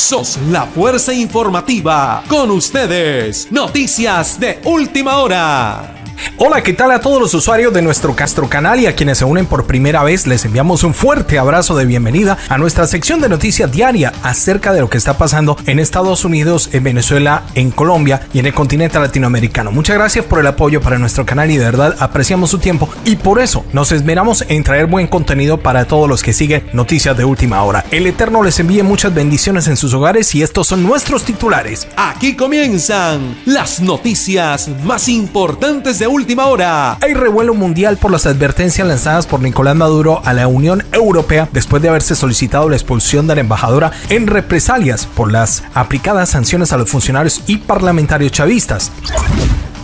sos la fuerza informativa. Con ustedes, noticias de última hora. Hola, ¿qué tal a todos los usuarios de nuestro Castro Canal y a quienes se unen por primera vez? Les enviamos un fuerte abrazo de bienvenida a nuestra sección de noticias diaria acerca de lo que está pasando en Estados Unidos, en Venezuela, en Colombia y en el continente latinoamericano. Muchas gracias por el apoyo para nuestro canal y de verdad apreciamos su tiempo y por eso nos esmeramos en traer buen contenido para todos los que siguen noticias de última hora. El Eterno les envíe muchas bendiciones en sus hogares y estos son nuestros titulares. Aquí comienzan las noticias más importantes de última hora. Hay revuelo mundial por las advertencias lanzadas por Nicolás Maduro a la Unión Europea después de haberse solicitado la expulsión de la embajadora en represalias por las aplicadas sanciones a los funcionarios y parlamentarios chavistas.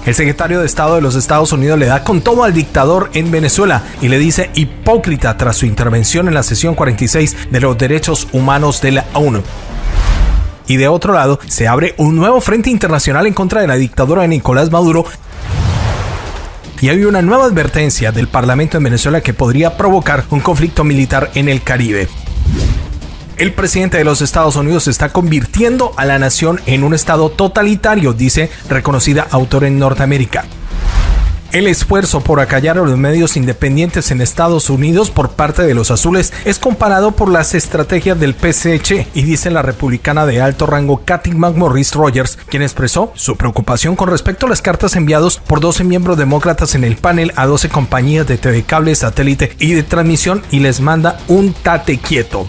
El secretario de Estado de los Estados Unidos le da con todo al dictador en Venezuela y le dice hipócrita tras su intervención en la sesión 46 de los derechos humanos de la ONU. Y de otro lado, se abre un nuevo frente internacional en contra de la dictadura de Nicolás Maduro y hay una nueva advertencia del Parlamento en Venezuela que podría provocar un conflicto militar en el Caribe. El presidente de los Estados Unidos está convirtiendo a la nación en un estado totalitario, dice reconocida autora en Norteamérica. El esfuerzo por acallar a los medios independientes en Estados Unidos por parte de los azules es comparado por las estrategias del PCH y dice la republicana de alto rango Kathy McMorris Rogers, quien expresó su preocupación con respecto a las cartas enviadas por 12 miembros demócratas en el panel a 12 compañías de TV cable, satélite y de transmisión y les manda un tate quieto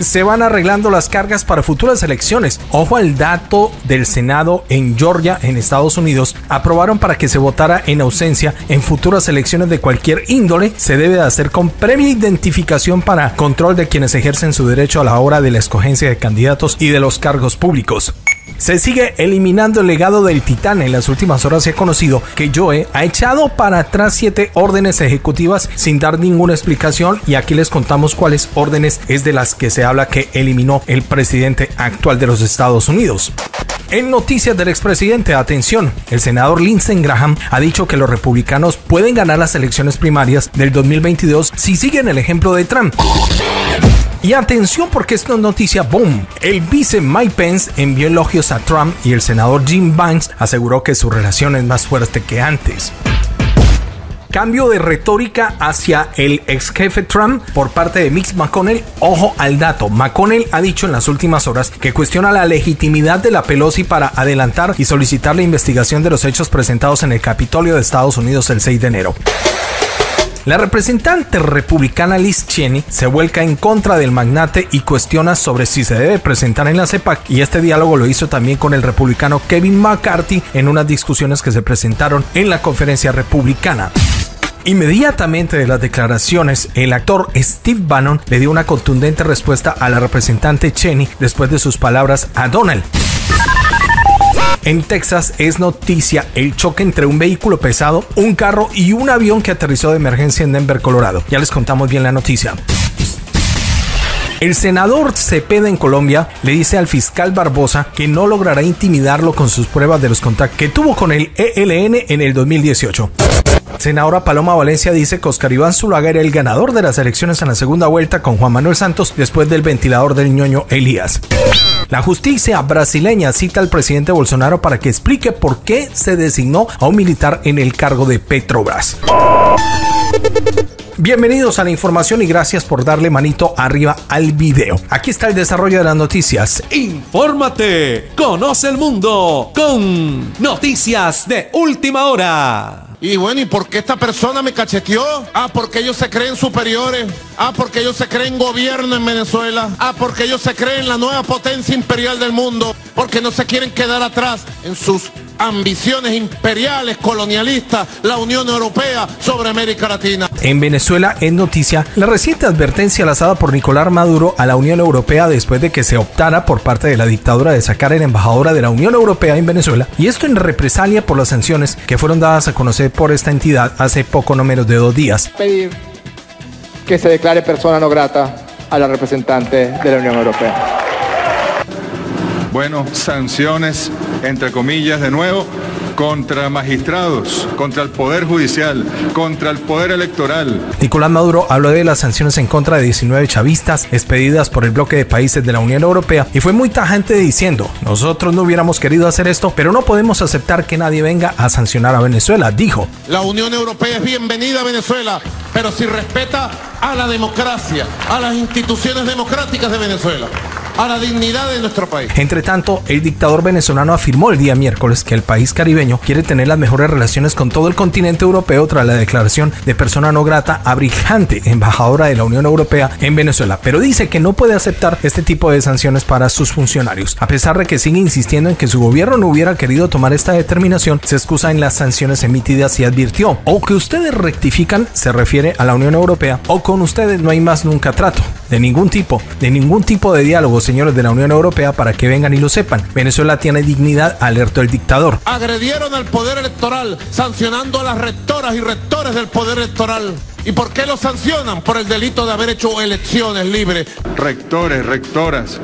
se van arreglando las cargas para futuras elecciones. Ojo al dato del Senado en Georgia, en Estados Unidos, aprobaron para que se votara en ausencia en futuras elecciones de cualquier índole. Se debe de hacer con previa identificación para control de quienes ejercen su derecho a la hora de la escogencia de candidatos y de los cargos públicos. Se sigue eliminando el legado del titán. En las últimas horas se ha conocido que Joe ha echado para atrás siete órdenes ejecutivas sin dar ninguna explicación y aquí les contamos cuáles órdenes es de las que se habla que eliminó el presidente actual de los Estados Unidos. En noticias del expresidente, atención, el senador Lindsey Graham ha dicho que los republicanos pueden ganar las elecciones primarias del 2022 si siguen el ejemplo de Trump. Y atención porque es una noticia boom. El vice Mike Pence envió elogios a Trump y el senador Jim Banks aseguró que su relación es más fuerte que antes. Cambio de retórica hacia el ex jefe Trump por parte de Mix McConnell. Ojo al dato. McConnell ha dicho en las últimas horas que cuestiona la legitimidad de la Pelosi para adelantar y solicitar la investigación de los hechos presentados en el Capitolio de Estados Unidos el 6 de enero. La representante republicana Liz Cheney se vuelca en contra del magnate y cuestiona sobre si se debe presentar en la CEPAC y este diálogo lo hizo también con el republicano Kevin McCarthy en unas discusiones que se presentaron en la conferencia republicana. Inmediatamente de las declaraciones, el actor Steve Bannon le dio una contundente respuesta a la representante Cheney después de sus palabras a Donald. En Texas es noticia el choque entre un vehículo pesado, un carro y un avión que aterrizó de emergencia en Denver, Colorado. Ya les contamos bien la noticia. El senador Cepeda en Colombia le dice al fiscal Barbosa que no logrará intimidarlo con sus pruebas de los contactos que tuvo con el ELN en el 2018. Senadora Paloma Valencia dice que Oscar Iván Zuluaga era el ganador de las elecciones en la segunda vuelta con Juan Manuel Santos después del ventilador del ñoño Elías. La justicia brasileña cita al presidente Bolsonaro para que explique por qué se designó a un militar en el cargo de Petrobras. Bienvenidos a la información y gracias por darle manito arriba al video. Aquí está el desarrollo de las noticias. Infórmate, conoce el mundo con noticias de última hora. Y bueno, ¿y por qué esta persona me cacheteó? Ah, porque ellos se creen superiores. Ah, porque ellos se creen gobierno en Venezuela. Ah, porque ellos se creen la nueva potencia imperial del mundo. Porque no se quieren quedar atrás en sus ambiciones imperiales, colonialistas, la Unión Europea sobre América Latina. En Venezuela, en noticia, la reciente advertencia lanzada por Nicolás Maduro a la Unión Europea después de que se optara por parte de la dictadura de sacar a la embajadora de la Unión Europea en Venezuela, y esto en represalia por las sanciones que fueron dadas a conocer por esta entidad hace poco no menos de dos días. Pedir que se declare persona no grata a la representante de la Unión Europea. Bueno, sanciones, entre comillas, de nuevo, contra magistrados, contra el Poder Judicial, contra el Poder Electoral. Nicolás Maduro habló de las sanciones en contra de 19 chavistas expedidas por el bloque de países de la Unión Europea y fue muy tajante diciendo, nosotros no hubiéramos querido hacer esto, pero no podemos aceptar que nadie venga a sancionar a Venezuela, dijo. La Unión Europea es bienvenida a Venezuela, pero si respeta a la democracia, a las instituciones democráticas de Venezuela a la dignidad de nuestro país. Entre tanto, el dictador venezolano afirmó el día miércoles que el país caribeño quiere tener las mejores relaciones con todo el continente europeo tras la declaración de persona no grata a Brigante, embajadora de la Unión Europea en Venezuela, pero dice que no puede aceptar este tipo de sanciones para sus funcionarios. A pesar de que sigue insistiendo en que su gobierno no hubiera querido tomar esta determinación, se excusa en las sanciones emitidas y advirtió, o que ustedes rectifican, se refiere a la Unión Europea, o con ustedes no hay más nunca trato, de ningún tipo, de ningún tipo de diálogo señores de la Unión Europea para que vengan y lo sepan. Venezuela tiene dignidad, alertó el dictador. Agredieron al poder electoral, sancionando a las rectoras y rectores del poder electoral. ¿Y por qué lo sancionan? Por el delito de haber hecho elecciones libres. Rectores, rectoras,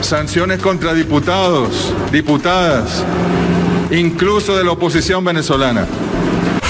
sanciones contra diputados, diputadas, incluso de la oposición venezolana.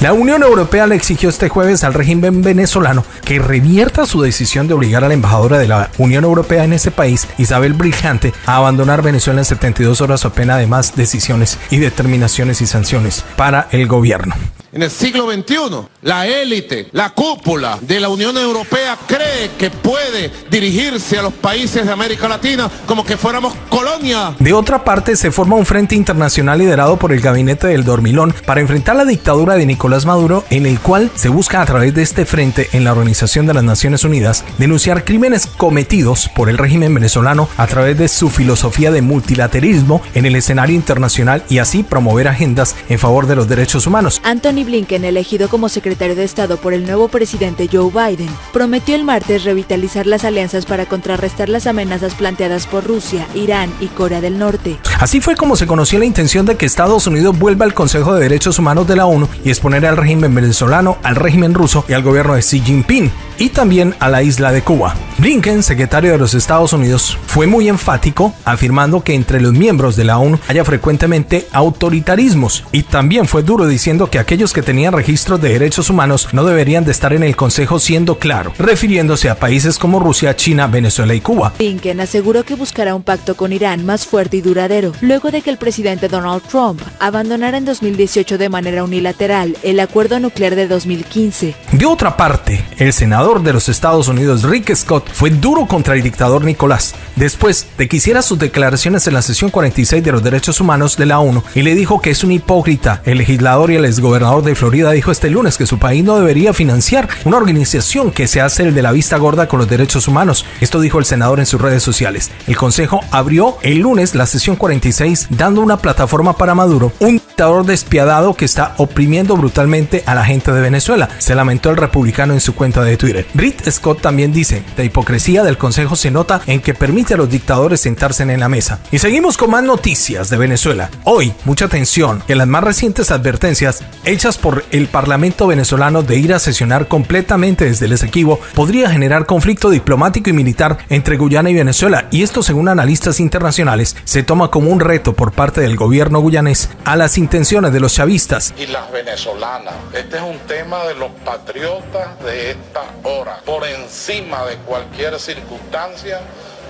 La Unión Europea le exigió este jueves al régimen venezolano que revierta su decisión de obligar a la embajadora de la Unión Europea en ese país, Isabel Brigante, a abandonar Venezuela en 72 horas o pena de más decisiones y determinaciones y sanciones para el gobierno. En el siglo XXI, la élite, la cúpula de la Unión Europea cree que puede dirigirse a los países de América Latina como que fuéramos colonia. De otra parte, se forma un frente internacional liderado por el gabinete del Dormilón para enfrentar la dictadura de Nicolás Maduro, en el cual se busca a través de este frente en la Organización de las Naciones Unidas denunciar crímenes cometidos por el régimen venezolano a través de su filosofía de multilateralismo en el escenario internacional y así promover agendas en favor de los derechos humanos. Blinken, elegido como secretario de Estado por el nuevo presidente Joe Biden, prometió el martes revitalizar las alianzas para contrarrestar las amenazas planteadas por Rusia, Irán y Corea del Norte. Así fue como se conoció la intención de que Estados Unidos vuelva al Consejo de Derechos Humanos de la ONU y exponer al régimen venezolano, al régimen ruso y al gobierno de Xi Jinping, y también a la isla de Cuba. Blinken, secretario de los Estados Unidos, fue muy enfático afirmando que entre los miembros de la ONU haya frecuentemente autoritarismos y también fue duro diciendo que aquellos que tenían registros de derechos humanos no deberían de estar en el Consejo siendo claro, refiriéndose a países como Rusia, China, Venezuela y Cuba. Blinken aseguró que buscará un pacto con Irán más fuerte y duradero, luego de que el presidente Donald Trump abandonara en 2018 de manera unilateral el acuerdo nuclear de 2015. De otra parte, el senador de los Estados Unidos, Rick Scott, fue duro contra el dictador Nicolás, después de que hiciera sus declaraciones en la sesión 46 de los derechos humanos de la ONU y le dijo que es un hipócrita. El legislador y el exgobernador de Florida dijo este lunes que su país no debería financiar una organización que se hace el de la vista gorda con los derechos humanos. Esto dijo el senador en sus redes sociales. El Consejo abrió el lunes la sesión 46 dando una plataforma para Maduro, un dictador despiadado que está oprimiendo brutalmente a la gente de Venezuela, se lamentó el republicano en su cuenta de Twitter. Britt Scott también dice, la hipocresía del Consejo se nota en que permite a los dictadores sentarse en la mesa. Y seguimos con más noticias de Venezuela. Hoy, mucha atención en las más recientes advertencias hechas por el Parlamento venezolano de ir a sesionar completamente desde el Esequibo podría generar conflicto diplomático y militar entre Guyana y Venezuela, y esto según analistas internacionales se toma como un reto por parte del gobierno guyanés a las intenciones de los chavistas. Y las venezolanas. Este es un tema de los patriotas de esta hora. Por encima de cualquier circunstancia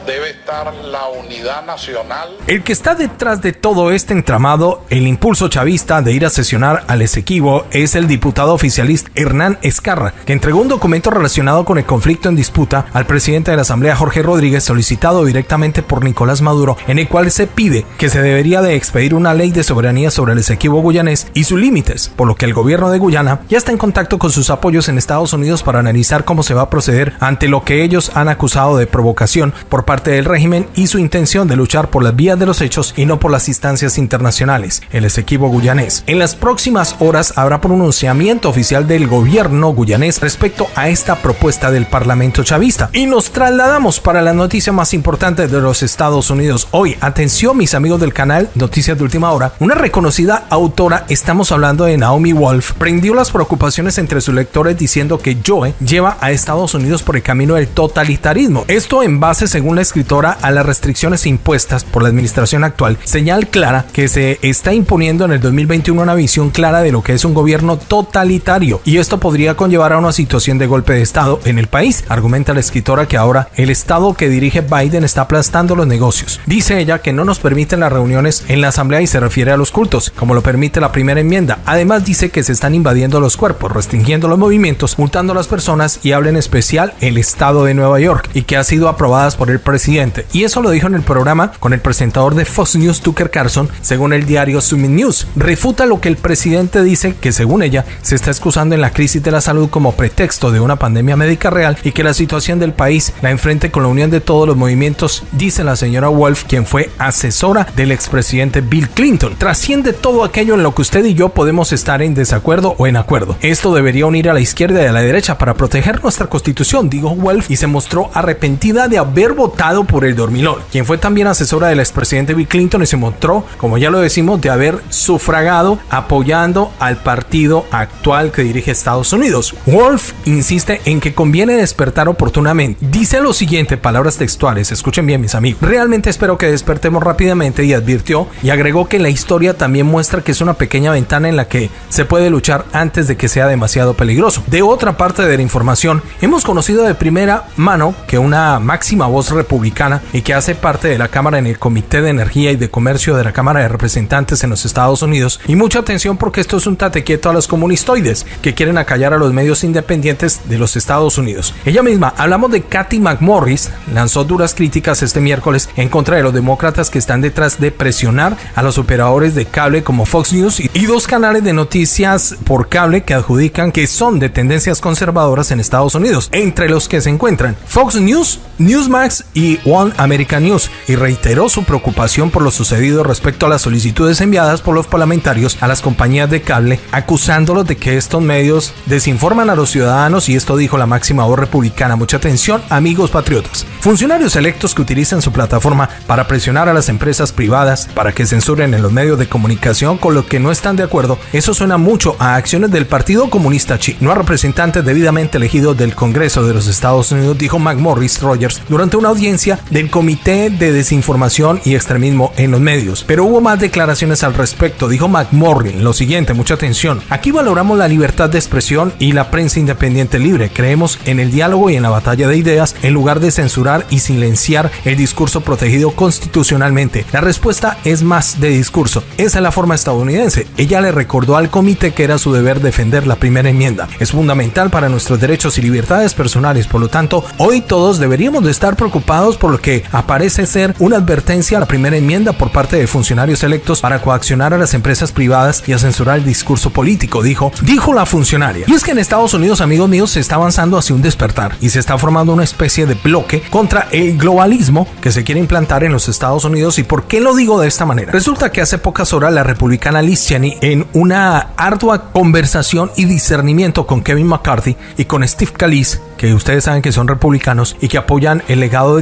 debe estar la unidad nacional. El que está detrás de todo este entramado, el impulso chavista de ir a sesionar al Esequibo, es el diputado oficialista Hernán Escarra, que entregó un documento relacionado con el conflicto en disputa al presidente de la Asamblea Jorge Rodríguez, solicitado directamente por Nicolás Maduro, en el cual se pide que se debería de expedir una ley de soberanía sobre el Esequibo guyanés y sus límites, por lo que el gobierno de Guyana ya está en contacto con sus apoyos en Estados Unidos para analizar cómo se va a proceder ante lo que ellos han acusado de provocación por parte parte del régimen y su intención de luchar por las vías de los hechos y no por las instancias internacionales, el Esequibo guyanés. En las próximas horas habrá pronunciamiento oficial del gobierno guyanés respecto a esta propuesta del Parlamento chavista. Y nos trasladamos para la noticia más importante de los Estados Unidos. Hoy, atención mis amigos del canal Noticias de Última Hora, una reconocida autora, estamos hablando de Naomi Wolf, prendió las preocupaciones entre sus lectores diciendo que Joe lleva a Estados Unidos por el camino del totalitarismo. Esto en base, según la escritora a las restricciones impuestas por la administración actual, señal clara que se está imponiendo en el 2021 una visión clara de lo que es un gobierno totalitario y esto podría conllevar a una situación de golpe de Estado en el país. Argumenta la escritora que ahora el Estado que dirige Biden está aplastando los negocios. Dice ella que no nos permiten las reuniones en la Asamblea y se refiere a los cultos, como lo permite la primera enmienda. Además dice que se están invadiendo los cuerpos, restringiendo los movimientos, multando a las personas y habla en especial el Estado de Nueva York y que ha sido aprobadas por el. Y eso lo dijo en el programa con el presentador de Fox News Tucker Carlson, según el diario Summit News. Refuta lo que el presidente dice que según ella se está excusando en la crisis de la salud como pretexto de una pandemia médica real y que la situación del país la enfrente con la unión de todos los movimientos, dice la señora Wolf, quien fue asesora del expresidente Bill Clinton. Trasciende todo aquello en lo que usted y yo podemos estar en desacuerdo o en acuerdo. Esto debería unir a la izquierda y a la derecha para proteger nuestra constitución, dijo Wolf, y se mostró arrepentida de haber votado por el dormilón, quien fue también asesora del expresidente Bill Clinton y se mostró, como ya lo decimos, de haber sufragado apoyando al partido actual que dirige Estados Unidos. Wolf insiste en que conviene despertar oportunamente. Dice lo siguiente, palabras textuales, escuchen bien mis amigos. Realmente espero que despertemos rápidamente y advirtió y agregó que la historia también muestra que es una pequeña ventana en la que se puede luchar antes de que sea demasiado peligroso. De otra parte de la información, hemos conocido de primera mano que una máxima voz republicana y que hace parte de la Cámara en el Comité de Energía y de Comercio de la Cámara de Representantes en los Estados Unidos, y mucha atención porque esto es un tate quieto a los comunistoides que quieren acallar a los medios independientes de los Estados Unidos. Ella misma, hablamos de Kathy McMorris, lanzó duras críticas este miércoles en contra de los demócratas que están detrás de presionar a los operadores de cable como Fox News y dos canales de noticias por cable que adjudican que son de tendencias conservadoras en Estados Unidos, entre los que se encuentran Fox News, Newsmax y One American News, y reiteró su preocupación por lo sucedido respecto a las solicitudes enviadas por los parlamentarios a las compañías de cable, acusándolos de que estos medios desinforman a los ciudadanos y esto dijo la máxima voz republicana. Mucha atención, amigos patriotas. Funcionarios electos que utilizan su plataforma para presionar a las empresas privadas para que censuren en los medios de comunicación con lo que no están de acuerdo, eso suena mucho a acciones del Partido Comunista Chino, no a representantes debidamente elegidos del Congreso de los Estados Unidos, dijo McMorris Rogers durante una audiencia del Comité de Desinformación y Extremismo en los medios. Pero hubo más declaraciones al respecto, dijo McMorris lo siguiente, mucha atención. Aquí valoramos la libertad de expresión y la prensa independiente libre. Creemos en el diálogo y en la batalla de ideas en lugar de censurar y silenciar el discurso protegido constitucionalmente. La respuesta es más de discurso. Esa es la forma estadounidense. Ella le recordó al comité que era su deber defender la primera enmienda. Es fundamental para nuestros derechos y libertades personales. Por lo tanto, hoy todos deberíamos de estar preocupados por lo que aparece ser una advertencia a la primera enmienda por parte de funcionarios electos para coaccionar a las empresas privadas y a censurar el discurso político, dijo, dijo la funcionaria. Y es que en Estados Unidos, amigos míos, se está avanzando hacia un despertar y se está formando una especie de bloque contra el globalismo que se quiere implantar en los Estados Unidos. ¿Y por qué lo digo de esta manera? Resulta que hace pocas horas la republicana Liz Cheney, en una ardua conversación y discernimiento con Kevin McCarthy y con Steve Scalise, que ustedes saben que son republicanos y que apoyan el legado de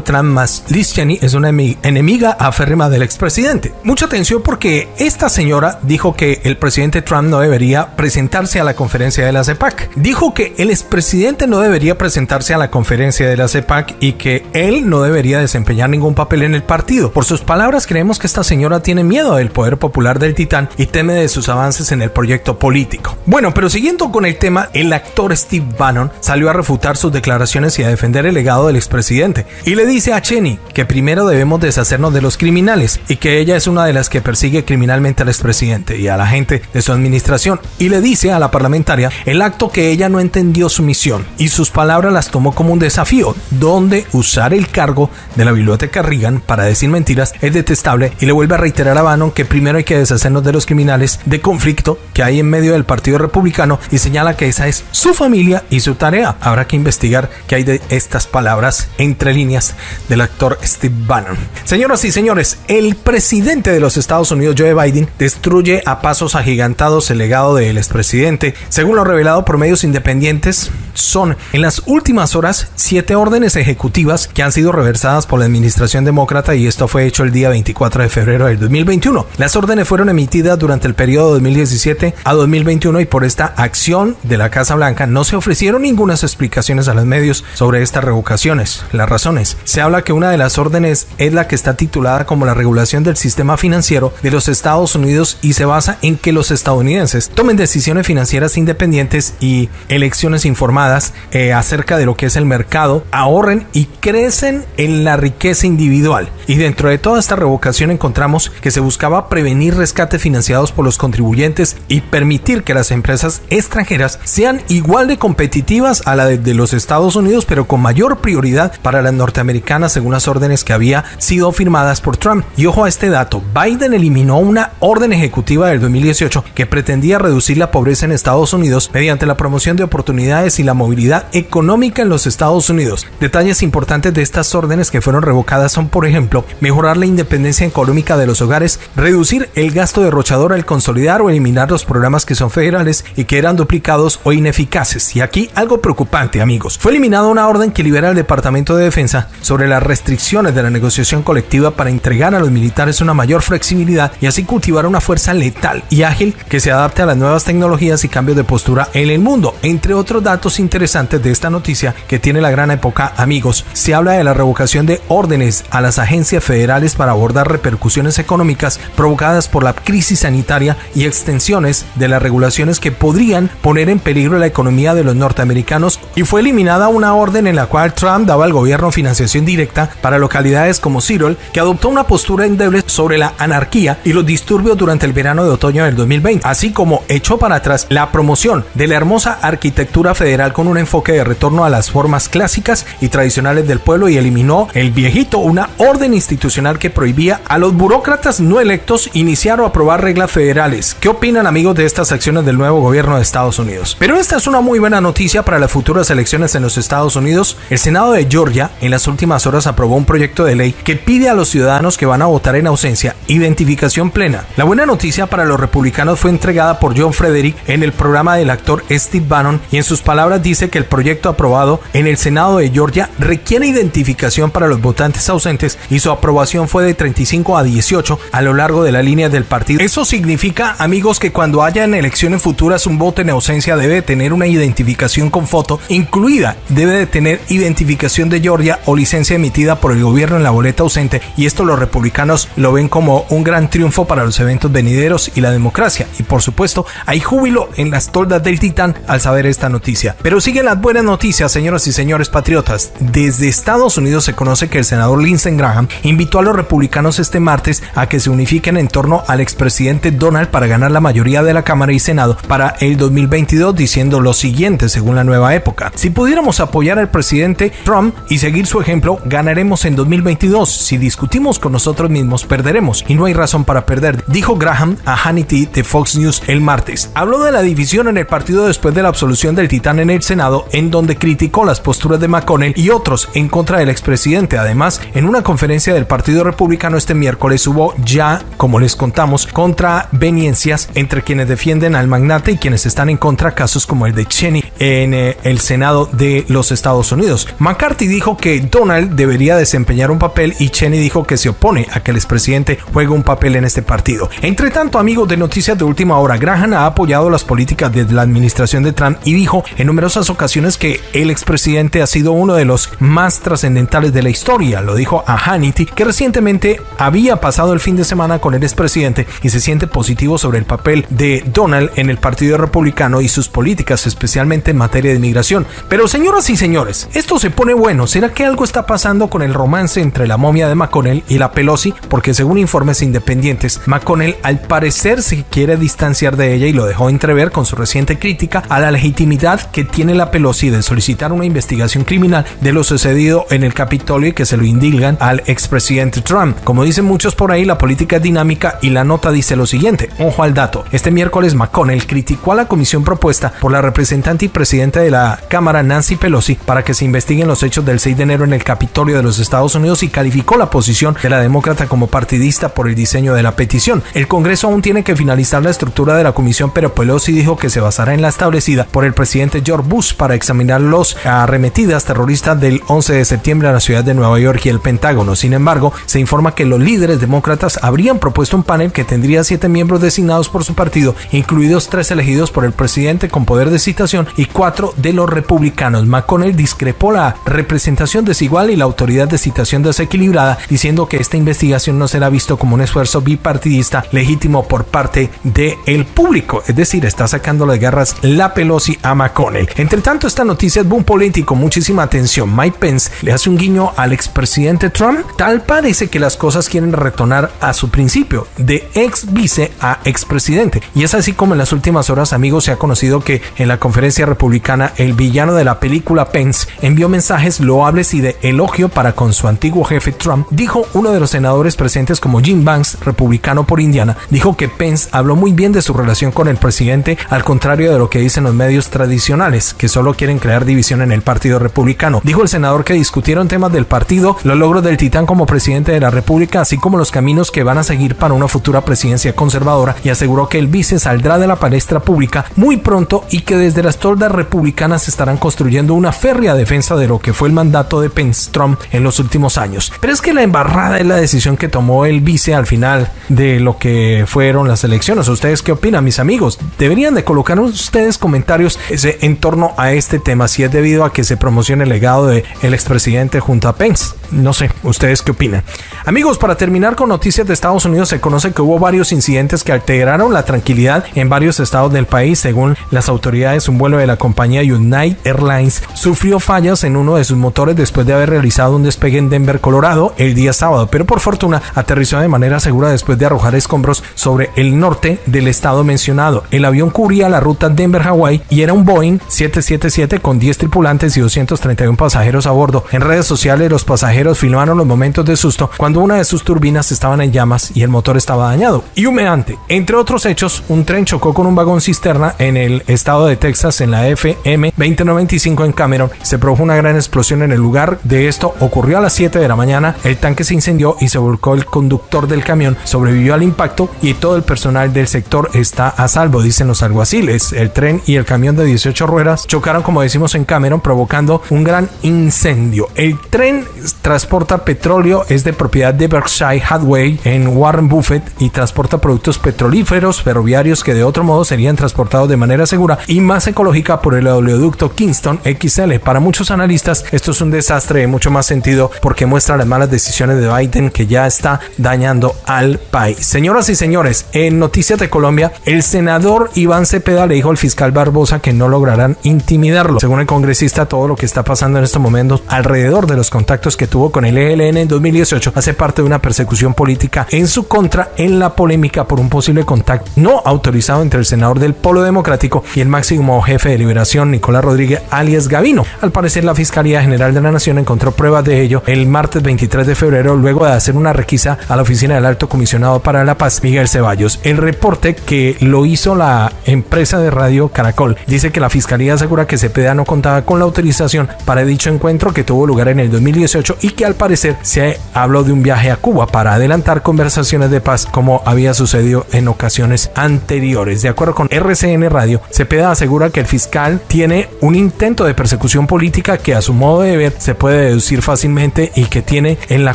Liz Cheney es una enemiga aférrima del expresidente. Mucha atención porque esta señora dijo que el presidente Trump no debería presentarse a la conferencia de la CEPAC. Dijo que el expresidente no debería presentarse a la conferencia de la CEPAC y que él no debería desempeñar ningún papel en el partido. Por sus palabras, creemos que esta señora tiene miedo del poder popular del titán y teme de sus avances en el proyecto político. Bueno, pero siguiendo con el tema, el actor Steve Bannon salió a refutar sus declaraciones y a defender el legado del expresidente y le dice a Cheney que primero debemos deshacernos de los criminales y que ella es una de las que persigue criminalmente al expresidente y a la gente de su administración y le dice a la parlamentaria el acto que ella no entendió su misión y sus palabras las tomó como un desafío donde usar el cargo de la biblioteca Reagan para decir mentiras es detestable y le vuelve a reiterar a Bannon que primero hay que deshacernos de los criminales de conflicto que hay en medio del Partido Republicano y señala que esa es su familia y su tarea. Habrá que investigar qué hay de estas palabras entre líneas del actor Steve Bannon. Señoras y señores, el presidente de los Estados Unidos, Joe Biden, destruye a pasos agigantados el legado del expresidente. Según lo revelado por medios independientes, son en las últimas horas siete órdenes ejecutivas que han sido reversadas por la administración demócrata y esto fue hecho el día 24 de febrero del 2021. Las órdenes fueron emitidas durante el periodo 2017 a 2021 y por esta acción de la Casa Blanca no se ofrecieron ninguna explicaciones a los medios sobre estas revocaciones. Las razones. Se habla que una de las órdenes es la que está titulada como la regulación del sistema financiero de los Estados Unidos y se basa en que los estadounidenses tomen decisiones financieras independientes y elecciones informadas eh, acerca de lo que es el mercado, ahorren y crecen en la riqueza individual. Y dentro de toda esta revocación encontramos que se buscaba prevenir rescates financiados por los contribuyentes y permitir que las empresas extranjeras sean igual de competitivas a la de, los Estados Unidos, pero con mayor prioridad para las norteamericanas según las órdenes que había sido firmadas por Trump. Y ojo a este dato, Biden eliminó una orden ejecutiva del 2018 que pretendía reducir la pobreza en Estados Unidos mediante la promoción de oportunidades y la movilidad económica en los Estados Unidos. Detalles importantes de estas órdenes que fueron revocadas son, por ejemplo, mejorar la independencia económica de los hogares, reducir el gasto derrochador al consolidar o eliminar los programas que son federales y que eran duplicados o ineficaces. Y aquí algo preocupante, amigos. Fue eliminada una orden que libera al Departamento de Defensa sobre las restricciones de la negociación colectiva para entregar a los militares una mayor flexibilidad y así cultivar una fuerza letal y ágil que se adapte a las nuevas tecnologías y cambios de postura en el mundo. Entre otros datos interesantes de esta noticia que tiene la gran época, amigos, se habla de la revocación de órdenes a las agencias federales para abordar repercusiones económicas provocadas por la crisis sanitaria y extensiones de las regulaciones que podrían poner en peligro la economía de los norteamericanos y fue eliminada una orden en la cual Trump daba al gobierno financiación directa para localidades como Cyril, que adoptó una postura endeble sobre la anarquía y los disturbios durante el verano de otoño del 2020, así como echó para atrás la promoción de la hermosa arquitectura federal con un enfoque de retorno a las formas clásicas y tradicionales del pueblo y eliminó el viejito, una orden institucional que prohibía a los burócratas no electos iniciar o aprobar reglas federales. ¿Qué opinan amigos de estas acciones del nuevo gobierno de Estados Unidos? Pero esta es una muy buena noticia para las futuras elecciones en los Estados Unidos. El Senado de Georgia en las últimas horas aprobó un proyecto de ley que pide a los ciudadanos que van a votar en ausencia identificación plena. La buena noticia para los republicanos fue entregada por John Frederick en el programa del actor Steve Bannon y en sus palabras dice que el proyecto aprobado en el Senado de Georgia requiere identificación para los votantes ausentes y su aprobación fue de 35 a 18 a lo largo de la línea del partido. Eso significa, amigos, que cuando hayan elecciones futuras un voto en ausencia debe tener una identificación con foto incluida, debe de tener identificación de Georgia o licencia emitida por el gobierno en la boleta ausente y esto los republicanos lo ven como un gran triunfo para los eventos venideros y la democracia y por supuesto hay júbilo en las toldas del Titán al saber esta noticia. Pero siguen las buenas noticias, señoras y señores patriotas. Desde Estados Unidos se conoce que el senador Lindsey Graham invitó a los republicanos este martes a que se unifiquen en torno al expresidente Donald para ganar la mayoría de la Cámara y Senado para el 2022 diciendo lo siguiente según la nueva época. Si pudiéramos apoyar al presidente Trump y seguir su ejemplo, ganaremos en 2022. Si discutimos con nosotros mismos, perderemos y no hay razón para perder, dijo Graham a Hannity de Fox News el martes. Habló de la división en el partido después de la absolución del titán en el Senado, en donde criticó las posturas de McConnell y otros en contra del expresidente. Además, en una conferencia del Partido Republicano este miércoles hubo ya, como les contamos, contraveniencias entre quienes defienden al magnate y quienes están en contra casos como el de Cheney en eh, el Senado de los Estados Unidos. McCarthy dijo que Donald debería desempeñar un papel y Cheney dijo que se opone a que el expresidente juegue un papel en este partido. Entre tanto, amigos de noticias de última hora, Graham ha apoyado las políticas de la administración de Trump y dijo en numerosas ocasiones que el expresidente ha sido uno de los más trascendentales de la historia. Lo dijo a Hannity, que recientemente había pasado el fin de semana con el expresidente y se siente positivo sobre el papel de Donald en el Partido Republicano y sus políticas, especialmente en materia de inmigración. Pero señoras y señores, esto se pone bueno. ¿Será que algo está pasando con el romance entre la momia de McConnell y la Pelosi? Porque según informes independientes, McConnell al parecer se quiere distanciar de ella y lo dejó entrever con su reciente crítica a la legitimidad que tiene la Pelosi de solicitar una investigación criminal de lo sucedido en el Capitolio y que se lo indilgan al expresidente Trump. Como dicen muchos por ahí, la política es dinámica y la nota dice lo siguiente. Ojo al dato. Este miércoles McConnell criticó a la comisión propuesta por la representante y presidenta de la Cámara Nancy Pelosi para que se investiguen los hechos del 6 de enero en el Capitolio de los Estados Unidos y calificó la posición de la demócrata como partidista por el diseño de la petición. El Congreso aún tiene que finalizar la estructura de la comisión, pero Pelosi dijo que se basará en la establecida por el presidente George Bush para examinar los arremetidas terroristas del 11 de septiembre a la ciudad de Nueva York y el Pentágono. Sin embargo, se informa que los líderes demócratas habrían propuesto un panel que tendría siete miembros designados por su partido, incluidos tres elegidos por el presidente con poder de citación y cuatro de los republicanos. McConnell discrepó la representación desigual y la autoridad de citación desequilibrada diciendo que esta investigación no será visto como un esfuerzo bipartidista legítimo por parte del público. Es decir, está sacando las garras la Pelosi a McConnell. Entre tanto, esta noticia es boom político, muchísima atención. Mike Pence le hace un guiño al expresidente Trump. Tal parece que las cosas quieren retornar a su principio, de ex vice a expresidente. Y es así como en las últimas horas, amigos, se ha conocido que en la conferencia republicana el villano de la película Pence envió mensajes loables y de elogio para con su antiguo jefe Trump. Dijo uno de los senadores presentes como Jim Banks, republicano por Indiana, dijo que Pence habló muy bien de su relación con el presidente, al contrario de lo que dicen los medios tradicionales, que solo quieren crear división en el Partido Republicano. Dijo el senador que discutieron temas del partido, los logros del titán como presidente de la República, así como los caminos que van a seguir para una futura presidencia conservadora, y aseguró que el vice saldrá de la palestra pública muy pronto y que desde las toldas republicanas estarán construyendo una férrea defensa de lo que fue el mandato de Pence Trump en los últimos años. Pero es que la embarrada es la decisión que tomó el vice al final de lo que fueron las elecciones. ¿Ustedes qué opinan, mis amigos? Deberían de colocar ustedes comentarios en torno a este tema, si es debido a que se promocione el legado del el expresidente junto a Pence. No sé, ¿ustedes qué opinan? Amigos, para terminar con noticias de Estados Unidos, se conoce que hubo varios incidentes que alteraron la tranquilidad en varios estados del país. Según las autoridades, un vuelo de la compañía United Airlines sufrió fallas en uno de sus motores después de haber realizado un despegue en Denver, Colorado, el día sábado, pero por fortuna aterrizó de manera segura después de arrojar escombros sobre el norte del estado mencionado. El avión cubría la ruta Denver-Hawaii y era un Boeing 777 con 10 tripulantes y 231 pasajeros a bordo. En redes sociales los pasajeros filmaron los momentos de susto cuando una de sus turbinas estaban en llamas y el motor estaba dañado y humeante. Entre otros hechos, un tren chocó con un vagón cisterna en el estado de Texas en la FM 2095 en Cameron. Se produjo una gran explosión en el lugar de esto. Ocurrió a las 7 de la mañana. El tanque se incendió y se volcó el conductor del camión. Sobrevivió al impacto y todo el personal del sector está a salvo, dicen los alguaciles. El tren y el camión de 18 ruedas chocaron, como decimos en Cameron, provocando un gran incendio. El tren transporta petróleo, es de propiedad de Berkshire Hathaway en Warren Buffett y transporta productos petrolíferos ferroviarios que de otro modo serían transportados de manera segura y más ecológica por el oleoducto Kingston XL. Para muchos analistas esto es un desastre mucho más sentido porque muestra las malas decisiones de Biden que ya está dañando al país. Señoras y señores, en Noticias de Colombia, el senador Iván Cepeda le dijo al fiscal Barbosa que no lograrán intimidarlo. Según el congresista, todo lo que está pasando en estos momentos alrededor de los contactos que tuvo con el ELN en 2018 hace parte de una persecución política en su contra en la polémica por un posible contacto no autorizado entre el senador del Polo Democrático y el máximo jefe de liberación Nicolás Rodríguez alias Gavino. Al parecer la Fiscalía General de la Nación encontró pruebas de ello el martes 23 de febrero luego de hacer una requisa a la oficina del Alto Comisionado para la Paz Miguel Ceballos. El reporte que lo hizo la empresa de radio Caracol dice que la Fiscalía asegura que Cepeda no contaba con la autorización para dicho encuentro que tuvo lugar en el 2018 y que al parecer se habló de un viaje a Cuba para adelantar conversaciones de paz como había sucedido en ocasiones anteriores. De acuerdo con RCN Radio, Cepeda asegura que el fiscal tiene un intento de persecución política que a su modo de ver se puede deducir fácilmente y que tiene en la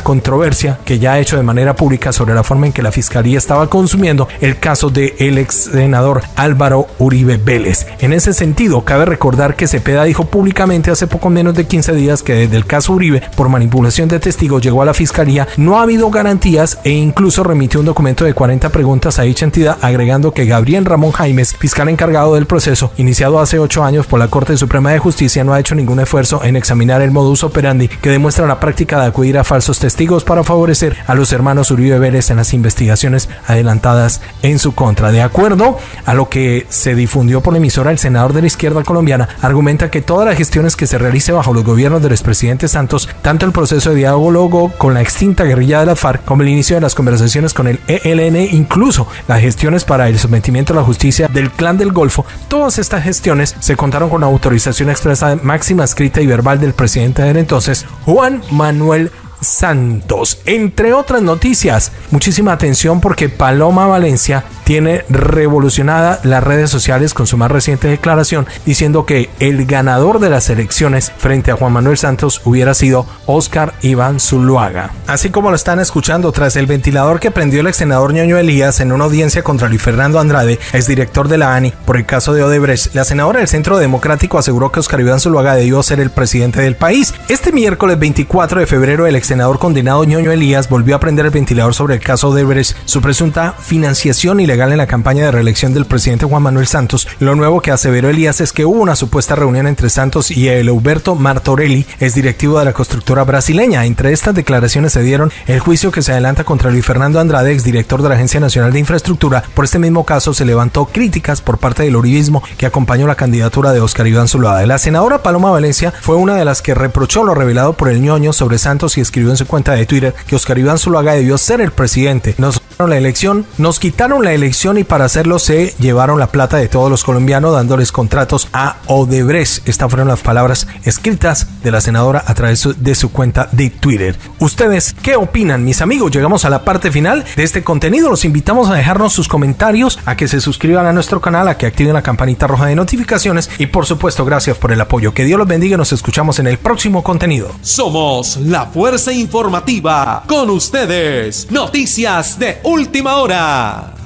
controversia que ya ha hecho de manera pública sobre la forma en que la fiscalía estaba consumiendo el caso del el ex senador Álvaro Uribe Vélez. En ese sentido, cabe recordar que Cepeda dijo públicamente hace poco menos de 15 días que desde el caso Uribe, por manipulación de testigos, llegó a la fiscalía, no ha habido garantías e incluso remitió un documento de 40 preguntas a dicha entidad, agregando que Gabriel Ramón Jaimes, fiscal encargado del proceso, iniciado hace 8 años por la Corte Suprema de Justicia, no ha hecho ningún esfuerzo en examinar el modus operandi que demuestra la práctica de acudir a falsos testigos para favorecer a los hermanos Uribe Vélez en las investigaciones adelantadas en su contra. De acuerdo a lo que se difundió por la emisora, el senador de la izquierda colombiana argumenta que todas las gestiones que se realice bajo los gobiernos del expresidente Santos, tanto el proceso de diálogo con la extinta guerrilla de la FARC como el inicio de las conversaciones con el ELN, incluso las gestiones para el sometimiento a la justicia del clan del Golfo, todas estas gestiones se contaron con la autorización expresa máxima escrita y verbal del presidente del entonces, Juan Manuel Santos. Entre otras noticias, muchísima atención porque Paloma Valencia tiene revolucionada las redes sociales con su más reciente declaración diciendo que el ganador de las elecciones frente a Juan Manuel Santos hubiera sido Oscar Iván Zuluaga. Así como lo están escuchando tras el ventilador que prendió el ex senador Ñoño Elías en una audiencia contra Luis Fernando Andrade, exdirector de la ANI, por el caso de Odebrecht, la senadora del Centro Democrático aseguró que Oscar Iván Zuluaga debió ser el presidente del país. Este miércoles 24 de febrero, el ex senador condenado Ñoño Elías volvió a prender el ventilador sobre el caso Odebrecht, su presunta financiación en la campaña de reelección del presidente Juan Manuel Santos. Lo nuevo que aseveró Elías es que hubo una supuesta reunión entre Santos y el Huberto Martorelli, es directivo de la constructora brasileña. Entre estas declaraciones se dieron el juicio que se adelanta contra Luis Fernando Andrade, exdirector de la Agencia Nacional de Infraestructura. Por este mismo caso se levantó críticas por parte del uribismo que acompañó la candidatura de Oscar Iván Zuluaga. La senadora Paloma Valencia fue una de las que reprochó lo revelado por el ñoño sobre Santos y escribió en su cuenta de Twitter que Oscar Iván Zuluaga debió ser el presidente. Nos la elección, nos quitaron la elección y para hacerlo se llevaron la plata de todos los colombianos dándoles contratos a Odebrecht. Estas fueron las palabras escritas de la senadora a través de su cuenta de Twitter. ¿Ustedes qué opinan, mis amigos? Llegamos a la parte final de este contenido. Los invitamos a dejarnos sus comentarios, a que se suscriban a nuestro canal, a que activen la campanita roja de notificaciones y por supuesto gracias por el apoyo. Que Dios los bendiga y nos escuchamos en el próximo contenido. Somos la fuerza informativa con ustedes. Noticias de última hora.